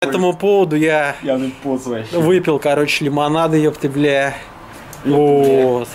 По этому поводу я выпил, короче, лимонады, ёпты, бля. Вот.